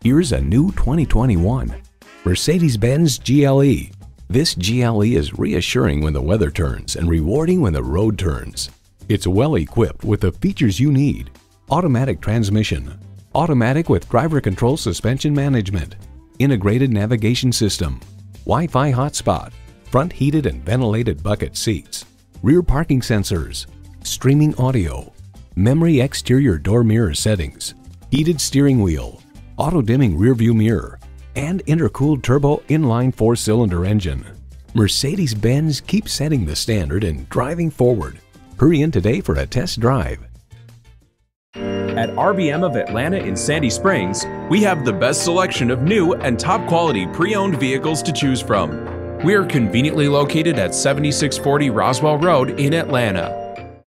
Here's a new 2021 Mercedes-Benz GLE. This GLE is reassuring when the weather turns and rewarding when the road turns. It's well equipped with the features you need. Automatic transmission, automatic with driver control suspension management, integrated navigation system, Wi-Fi hotspot, front heated and ventilated bucket seats, rear parking sensors, streaming audio, memory exterior door mirror settings, heated steering wheel, auto-dimming rearview mirror, and intercooled turbo inline four-cylinder engine. Mercedes-Benz keeps setting the standard and driving forward. Hurry in today for a test drive. At RBM of Atlanta in Sandy Springs, we have the best selection of new and top quality pre owned vehicles to choose from. We are conveniently located at 7640 Roswell Road in Atlanta.